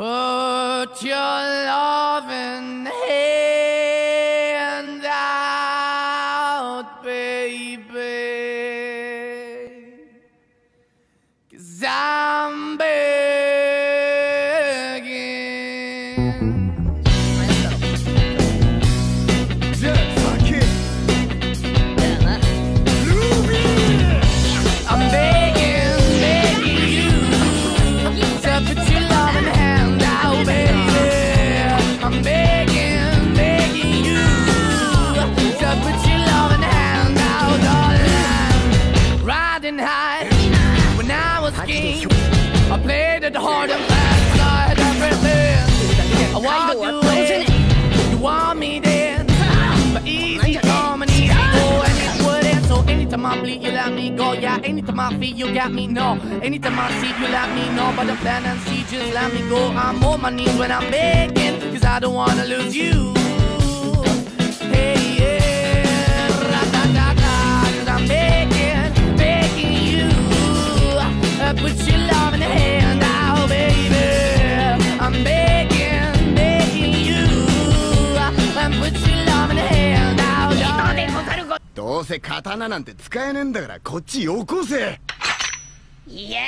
Put your loving hand out, baby. Cause I'm begging. High when I was king, I played it hard and fast, I had everything. I want you in, you want me then, but easy come and easy go, and it wouldn't. So anytime I bleed, you let me go. Yeah, anytime I feel, you got me. No, anytime I see, you let me know. But the plan and see, just let me go. I'm on my knees when I'm begging, cause I don't wanna lose you. どうせ刀なんて使えねえんだからこっちよこせ。いや